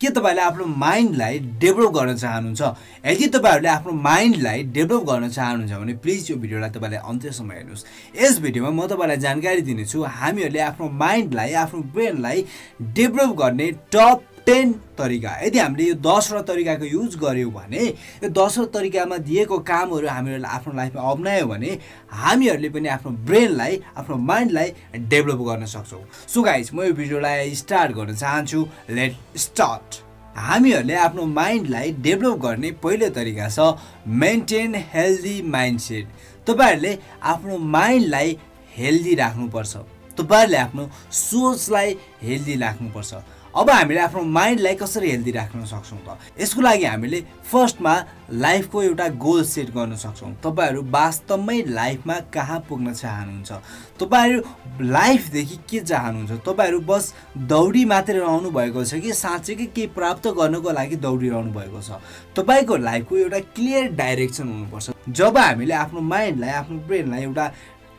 के तपाईँहरूले आफ्नो माइन्डलाई डेभलप गर्न चाहनुहुन्छ? यदि तपाईँहरूले आफ्नो माइन्डलाई डेभलप गर्न चाहनुहुन्छ भने प्लिज यो भिडियोलाई तपाईँले अन्त्यसम्म हेर्नुहोस्। यस भिडियोमा म तपाईँलाई जानकारी दिनेछु हामीहरूले आफ्नो माइन्डलाई आफ्नो ब्रेनलाई डेभलप गर्ने टप टेन तरिका। यदि हामीले यो दसवटा तरिकाको युज गऱ्यौँ भने यो दसवटा तरिकामा दिएको कामहरू हामीहरूले आफ्नो लाइफमा अप्नायौँ भने हामीहरूले पनि आफ्नो ब्रेनलाई आफ्नो माइन्डलाई डेभलप गर्न सक्छौँ। सो गाइज म यो भिडियोलाई स्टार्ट गर्न चाहन्छु। लेट स्टार्ट हामीहरूले आफ्नो माइन्डलाई डेभलप गर्ने पहिलो तरिका छ मेन्टेन हेल्दी माइन्डसेट तपाईँहरूले आफ्नो माइन्डलाई हेल्दी राख्नुपर्छ। तपाईँहरूले आफ्नो सोचलाई हेल्दी राख्नुपर्छ। अब हामीले आफ्नो माइन्डलाई कसरी हेल्दी राख्न सक्छौँ त? यसको लागि हामीले फर्स्टमा लाइफको एउटा गोल सेट गर्न सक्छौँ। तपाईँहरू वास्तवमै लाइफमा कहाँ पुग्न चाहनुहुन्छ? तपाईँहरू लाइफदेखि के चाहनुहुन्छ? तपाईँहरू बस दौडी मात्रै रहनु भएको छ कि साँच्चैकै केही प्राप्त गर्नको लागि दौडिरहनु भएको छ? तपाईँको लाइफको एउटा क्लियर डाइरेक्सन हुनुपर्छ। जब हामीले आफ्नो माइन्डलाई आफ्नो ब्रेनलाई एउटा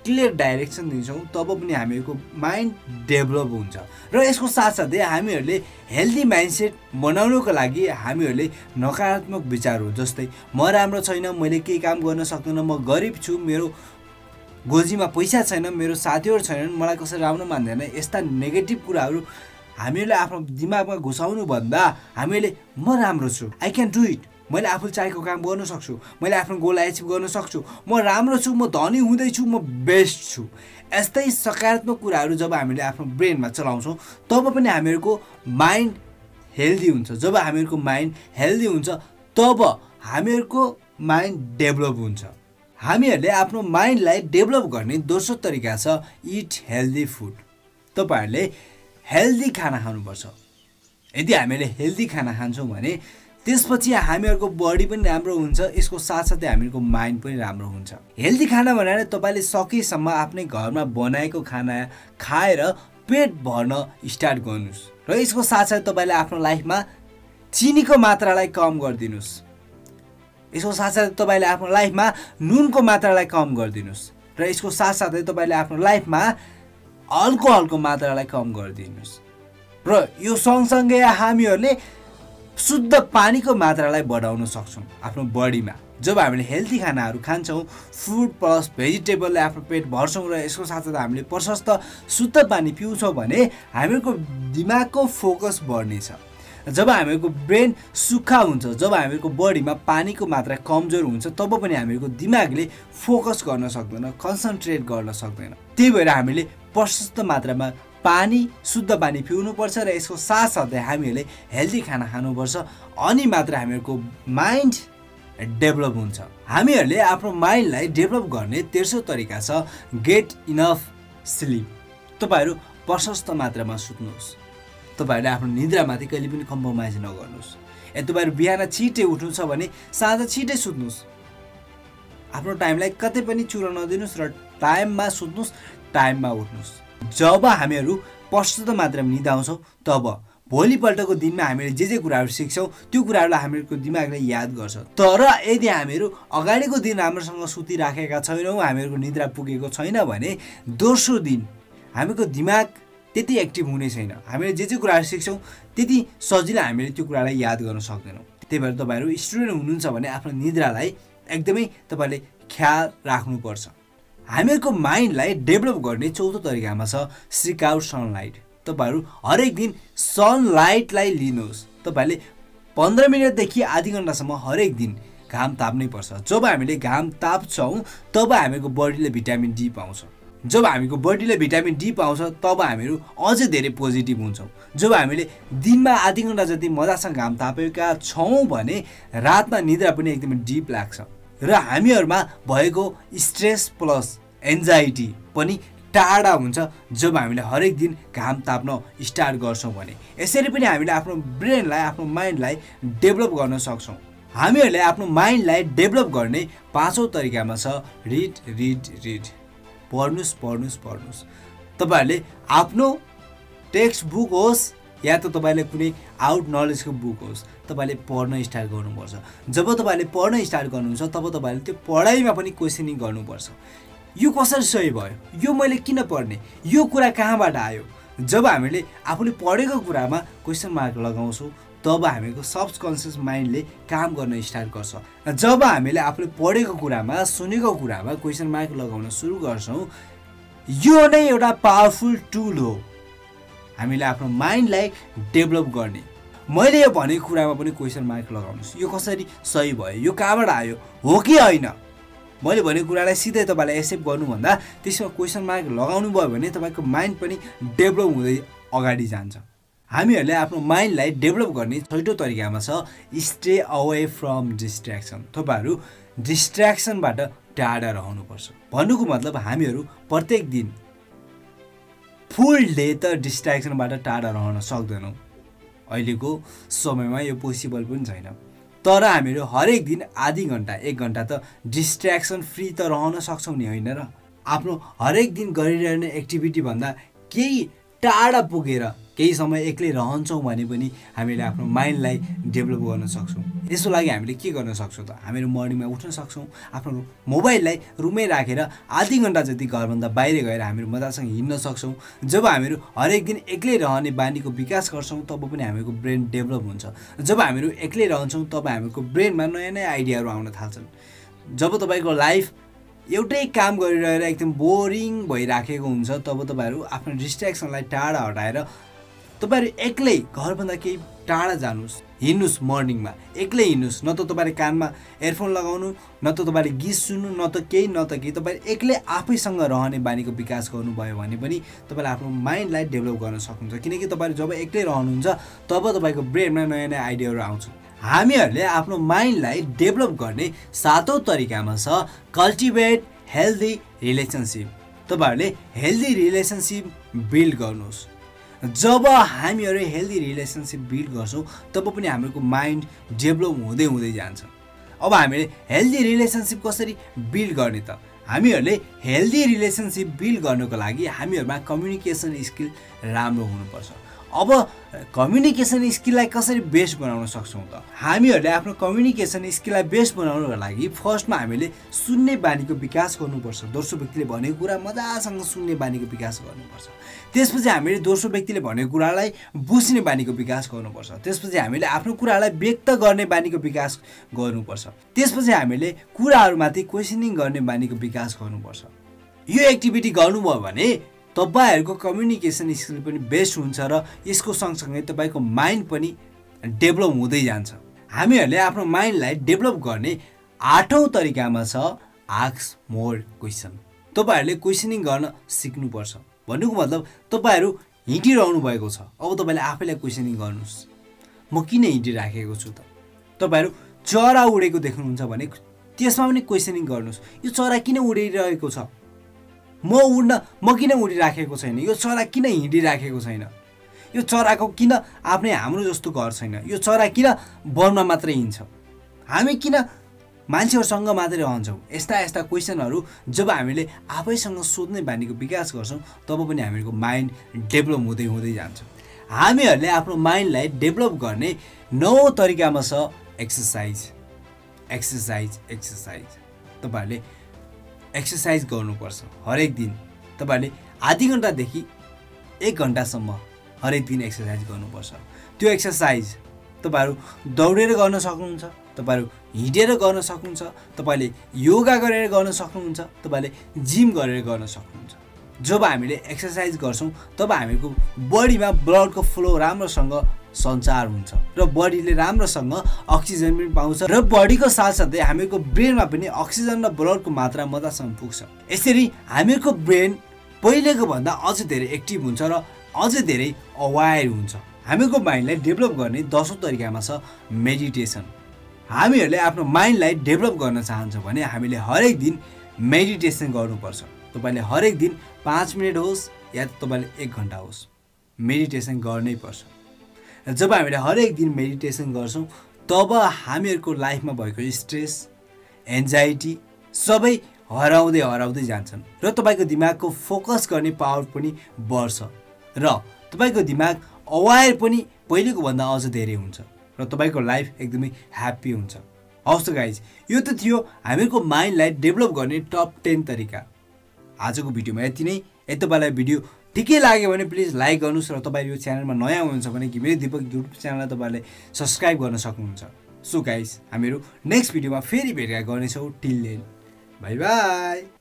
क्लियर डाइरेक्सन दिन्छौँ तब पनि हामीहरूको माइन्ड डेभलप हुन्छ। र यसको साथसाथै हामीहरूले हेल्दी माइन्डसेट बनाउनुको लागि हामीहरूले नकारात्मक विचारहरू जस्तै म राम्रो छैन मैले केही काम गर्न सक्दिनँ म गरिब छु मेरो गोजीमा पैसा छैन मेरो साथीहरू छैनन् मलाई कसरी राम्रो मान्दैन यस्ता नेगेटिभ कुराहरू हामीहरूले आफ्नो दिमागमा घुसाउनु भन्दा हामीले म राम्रो छु आई क्यान डु इट मैले आफूले चाहेको काम गर्न सक्छु। मैले आफ्नो गोल एचिभ गर्न सक्छु। म राम्रो छु म धनी हुँदैछु म बेस्ट छु। यस्तै सकारात्मक कुराहरू जब हामीले आफ्नो ब्रेनमा चलाउँछौँ तब पनि हामीहरूको माइन्ड हेल्दी हुन्छ। जब हामीहरूको माइन्ड हेल्दी हुन्छ तब हामीहरूको माइन्ड डेभलप हुन्छ। हामीहरूले आफ्नो माइन्डलाई डेभलप गर्ने दोस्रो तरिका छ इट हेल्दी फुड तपाईँहरूले हेल्दी खाना खानुपर्छ। यदि हामीले हेल्दी खाना खान्छौँ भने त्यसपछि हामीहरूको बडी पनि राम्रो हुन्छ यसको साथसाथै हामीहरूको माइन्ड पनि राम्रो हुन्छ। हेल्दी खाना भनेर तपाईँले सकेसम्म आफ्नै घरमा बनाएको खाना खाएर पेट भर्न स्टार्ट गर्नुहोस्। र यसको साथसाथै तपाईँले आफ्नो लाइफमा चिनीको मात्रालाई कम गरिदिनुहोस्। यसको साथसाथै तपाईँले आफ्नो लाइफमा नुनको मात्रालाई कम गरिदिनुहोस्। र यसको साथसाथै तपाईँले आफ्नो लाइफमा अल्कोहलको मात्रालाई कम गरिदिनुहोस्। र यो सँगसँगै हामीहरूले शुद्ध पानीको मात्रालाई बढाउन सक्छौँ आफ्नो बडीमा। जब हामीले हेल्दी खानाहरू खान्छौँ फुड प्लस भेजिटेबलले आफ्नो पेट भर्छौँ र यसको साथसाथै हामीले प्रशस्त शुद्ध पानी पिउँछौँ भने हामीहरूको दिमागको फोकस बढ्नेछ। जब हामीहरूको ब्रेन सुक्खा हुन्छ जब हामीहरूको बडीमा पानीको मात्रा कमजोर हुन्छ तब पनि हामीहरूको दिमागले फोकस गर्न सक्दैन कन्सन्ट्रेट गर्न सक्दैन। त्यही भएर हामीले प्रशस्त मात्रामा पानी शुद्ध पानी पिउनुपर्छ र यसको साथसाथै हामीहरूले हेल्दी खाना खानुपर्छ। अनि मात्र हामीहरूको माइन्ड डेभलप हुन्छ। हामीहरूले आफ्नो माइन्डलाई डेभलप गर्ने तेर्सो तरिका छ गेट इनफ स्लिप। तपाईँहरू प्रशस्त मात्रामा सुत्नुहोस्। तपाईँहरूले आफ्नो निद्रामाथि कहिले पनि कम्प्रोमाइज नगर्नुहोस्। यदि तपाईँहरू बिहान छिटै उठ्नु छ भने साँझ छिटै सुत्नुहोस्। आफ्नो टाइमलाई कतै पनि चुरो नदिनुहोस् र टाइममा सुत्नुहोस् टाइममा उठ्नुहोस्। जब हामीहरू प्रशस्त मात्रामा निदाउँछौँ तब भोलिपल्टको दिनमा हामीले जे जे कुराहरू सिक्छौँ त्यो कुराहरूलाई हामीहरूको दिमागले याद गर्छ। तर यदि हामीहरू अगाडिको दिन राम्रोसँग सुतिराखेका छैनौँ हामीहरूको निद्रा पुगेको छैन भने दोस्रो दिन हामीको दिमाग त्यति एक्टिभ हुने छैन। हामीले जे जे कुराहरू सिक्छौँ त्यति सजिलो हामीले त्यो कुरालाई याद गर्न सक्दैनौँ। त्यही भएर तपाईँहरू स्टुडेन्ट हुनुहुन्छ भने आफ्नो निद्रालाई एकदमै तपाईँले ख्याल राख्नुपर्छ। हामीहरूको माइन्डलाई डेभलप गर्ने चौथो तरिकामा छ सिक सनलाइट। तपाईँहरू हरेक दिन सनलाइटलाई लिनुहोस्। तपाईँहरूले पन्ध्र मिनटदेखि आधी घन्टासम्म हरेक दिन घाम ताप्नै पर्छ। जब हामीले घाम ताप्छौँ तब हामीहरूको बडीले भिटामिन डी पाउँछ। जब हामीको बडीले भिटामिन डी पाउँछ तब हामीहरू अझै धेरै पोजिटिभ हुन्छौँ। जब हामीले दिनमा आधी घन्टा जति मजासँग घाम तापेका छौँ भने रातमा निद्रा पनि एकदमै डिप लाग्छ। र हामीहरूमा भएको स्ट्रेस प्लस एन्जाइटी पनि टाढा हुन्छ जब हामीले हरेक दिन घाम ताप्न स्टार्ट गर्छौँ भने। यसरी पनि हामीले आफ्नो ब्रेनलाई आफ्नो माइन्डलाई डेभलप गर्न सक्छौँ। हामीहरूले आफ्नो माइन्डलाई डेभलप गर्ने पाँचौँ तरिकामा छ रिड रिड रिड। पढ्नुहोस् पढ्नुहोस् पढ्नुहोस् तपाईँहरूले आफ्नो टेक्स्ट बुक होस् या त तपाईँले कुनै आउट नलेजको बुक होस् तपाईँले पढ्न स्टार्ट गर्नुपर्छ। जब तपाईँले पढ्न स्टार्ट गर्नुहुन्छ तब तपाईँले त्यो पढाइमा पनि क्वेसनिङ गर्नुपर्छ। यो कसरी सही भयो? यो मैले किन पढ्ने? यो कुरा कहाँबाट आयो? जब हामीले आफूले पढेको कुरामा क्वेसन मार्क लगाउँछौँ तब हामीको सबकन्सियस माइन्डले काम गर्न स्टार्ट गर्छ। जब हामीले आफूले पढेको कुरामा सुनेको कुरामा क्वेसन मार्क लगाउन सुरु गर्छौँ यो नै एउटा पावरफुल टुल हो। हामीले आफ्नो माइन्डलाई डेभलप गर्ने। मैले यो भनेको कुरामा पनि क्वेसन मार्क लगाउनुहोस्। यो कसरी सही भयो? यो कहाँबाट आयो? हो कि होइन? मैले भनेको कुरालाई सिधै तपाईँलाई एक्सेप्ट गर्नुभन्दा त्यसमा क्वेसन मार्क लगाउनु भयो भने तपाईँको माइन्ड पनि डेभलप हुँदै अगाडि जान्छ। हामीहरूले आफ्नो माइन्डलाई डेभलप गर्ने छैटौँ तरिकामा छ स्टे अवे फ्रम डिस्ट्र्याक्सन तपाईँहरू डिस्ट्र्याक्सनबाट टाढा रहनुपर्छ। भन्नुको मतलब हामीहरू प्रत्येक दिन फुल डे त डिस्ट्र्याक्सनबाट टाढा रहन सक्दैनौँ। अहिलेको समयमा यो पोसिबल पनि छैन। तर हामीहरू हरेक दिन आधी घन्टा एक घन्टा त डिस्ट्र्याक्सन फ्री त रहन सक्छौँ नि होइन र? आफ्नो हरेक दिन गरिरहने एक्टिभिटीभन्दा केही टाढा पुगेर केही समय एक्लै रहन्छौँ भने पनि हामीले आफ्नो माइन्डलाई डेभलप गर्न सक्छौँ। यसको लागि हामीले के गर्न सक्छौँ त? हामीहरू मर्निङमा उठ्न सक्छौँ आफ्नो मोबाइललाई रुमै राखेर आधी घन्टा जति घरभन्दा बाहिर गएर हामीहरू मजासँग हिँड्न सक्छौँ। जब हामीहरू हरेक दिन एक्लै रहने बानीको विकास गर्छौँ तब पनि हामीहरूको ब्रेन डेभलप हुन्छ। जब हामीहरू एक्लै रहन्छौँ तब हामीहरूको ब्रेनमा नयाँ नयाँ आइडियाहरू आउन थाल्छन्। जब तपाईँको लाइफ एउटै काम गरिरहेर एकदम बोरिङ भइराखेको हुन्छ तब तपाईँहरू आफ्नो डिस्ट्र्याक्सनलाई टाढा हटाएर तपाईँहरू एक्लै घरभन्दा केही टाढा जानुहोस्। हिँड्नुहोस् मर्निङमा। एक्लै हिँड्नुहोस्। न त तपाईँले कानमा एयरफोन लगाउनु न त तपाईँले गीत सुन्नु न त केही न त केही। तपाईँले एक्लै आफैसँग रहने बानीको विकास गर्नुभयो भने पनि तपाईँले आफ्नो माइन्डलाई डेभलप गर्न सक्नुहुन्छ। किनकि तपाईँहरू जब एक्लै रहनुहुन्छ तब तपाईँको ब्रेनमा नयाँ नयाँ आइडियाहरू आउँछ हामीहरूले आफ्नो माइन्डलाई डेभलप गर्ने सातौँ तरिकामा छ कल्टिभेट हेल्दी रिलेसनसिप। तपाईँहरूले हेल्दी रिलेसनसिप बिल्ड गर्नुहोस्। जब हामीहरू हेल्दी रिलेसनसिप बिल्ड गर्छौँ तब पनि हाम्रो माइन्ड डेभलप हुँदै हुँदै जान्छ। अब हामीले हेल्दी रिलेसनसिप कसरी बिल्ड गर्ने त? हामीहरूले हेल्दी रिलेसनसिप बिल्ड गर्नको लागि हामीहरूमा कम्युनिकेसन स्किल राम्रो हुनुपर्छ। अब कम्युनिकेसन स्किललाई कसरी बेस्ट बनाउन सक्छौँ त? हामीहरूले आफ्नो कम्युनिकेसन स्किललाई बेस्ट बनाउनको लागि फर्स्टमा हामीले सुन्ने बानीको विकास गर्नुपर्छ। दोस्रो व्यक्तिले भनेको कुरा मजासँग सुन्ने बानीको विकास गर्नुपर्छ। त्यसपछि हामीले दोस्रो व्यक्तिले भनेको कुरालाई बुझ्ने बानीको विकास गर्नुपर्छ। त्यसपछि हामीले आफ्नो कुरालाई व्यक्त गर्ने बानीको विकास गर्नुपर्छ। त्यसपछि हामीले कुराहरूमाथि क्वेसनिङ गर्ने बानीको विकास गर्नुपर्छ। यो एक्टिभिटी गर्नुभयो भने तपाईँहरूको कम्युनिकेसन स्किल पनि बेस्ट हुन्छ र यसको सँगसँगै तपाईँको माइन्ड पनि डेभलप हुँदै जान्छ। हामीहरूले आफ्नो माइन्डलाई डेभलप गर्ने आठौँ तरिकामा छ आक्स मोर क्वेसन तपाईँहरूले क्वेसनिङ गर्न सिक्नुपर्छ। भन्नुको मतलब तपाईँहरू हिँडिरहनु भएको छ। अब तपाईँले आफैलाई क्वेसनिङ गर्नुहोस्। म किन हिँडिराखेको छु त? तपाईँहरू चरा उडेको देख्नुहुन्छ भने त्यसमा पनि क्वेसनिङ गर्नुहोस्। यो चरा किन उडिरहेको छ? म उड्न म किन उडिराखेको छैन? यो चरा किन हिँडिराखेको छैन? यो चराको किन आफ्नै हाम्रो जस्तो घर छैन? यो चरा किन वनमा मात्रै हिँड्छ? हामी किन मान्छेहरूसँग मात्रै रहन्छौँ? यस्ता यस्ता क्वेसनहरू जब हामीले आफैसँग सोध्ने बानीको विकास गर्छौँ तब पनि हामीहरूको माइन्ड डेभलप हुँदै हुँदै जान्छ। हामीहरूले आफ्नो माइन्डलाई डेभलप गर्ने नौ तरिकामा छ एक्सर्साइज। Exercise exercise. तपाईँहरूले एक्सर्साइज गर्नुपर्छ। हरेक दिन। तपाईँहरूले आधी घन्टादेखि एक घन्टासम्म हरेक दिन एक्सर्साइज गर्नुपर्छ। त्यो एक्सर्साइज तपाईँहरू दौडेर गर्न सक्नुहुन्छ तपाईँहरू हिँडेर गर्न सक्नुहुन्छ तपाईँले योगा गरेर गर्न सक्नुहुन्छ तपाईँले जिम गरेर गर्न सक्नुहुन्छ। जब हामीले एक्सर्साइज गर्छौँ तब हामीको बडीमा ब्लडको फ्लो राम्रोसँग सञ्चार हुन्छ। र बडीले राम्रोसँग अक्सिजन पनि पाउँछ र बडीको साथसाथै हामीहरूको ब्रेनमा पनि अक्सिजन र ब्लडको मात्रा मजासँग पुग्छ। यसरी हामीहरूको ब्रेन पहिलेको भन्दा अझ धेरै एक्टिभ हुन्छ र अझ धेरै अवायर हुन्छ। हामीहरूको माइन्डलाई डेभलप गर्ने दसौँ तरिकामा छ मेडिटेसन हामीहरूले आफ्नो माइन्डलाई डेभलप गर्न चाहन्छ भने हामीले हरेक दिन मेडिटेसन गर्नुपर्छ। तपाईँले हरेक दिन पाँच मिनट होस् या तपाईँले एक घन्टा होस्। मेडिटेसन गर्नै पर्छ। जब हामीले हरेक दिन मेडिटेसन गर्छौँ तब हामीहरूको लाइफमा भएको स्ट्रेस एन्जाइटी सबै हराउँदै हराउँदै जान्छन् र तपाईँको दिमागको फोकस गर्ने पावर पनि बढ्छ र तपाईँको दिमाग अवायर पनि पहिलेको भन्दा अझ धेरै हुन्छ र तपाईँको लाइफ एकदमै ह्याप्पी हुन्छ। हवस् त गाइज यो त थियो हामीहरूको माइन्डलाई डेभलप गर्ने टप टेन तरिका। आजको भिडियोमा यति नै। यति तपाईँलाई भिडियो ठिकै लाग्यो भने प्लिज लाइक गर्नुहोस् र तपाईँ यो च्यानलमा नयाँ हुनुहुन्छ भने कि मेरो दिपक युट्युब च्यानललाई तपाईँले सब्सक्राइब गर्न सक्नुहुन्छ। सो गाइस हामीहरू नेक्स्ट भिडियोमा फेरि भेटघाट गर्नेछौँ। Till then by by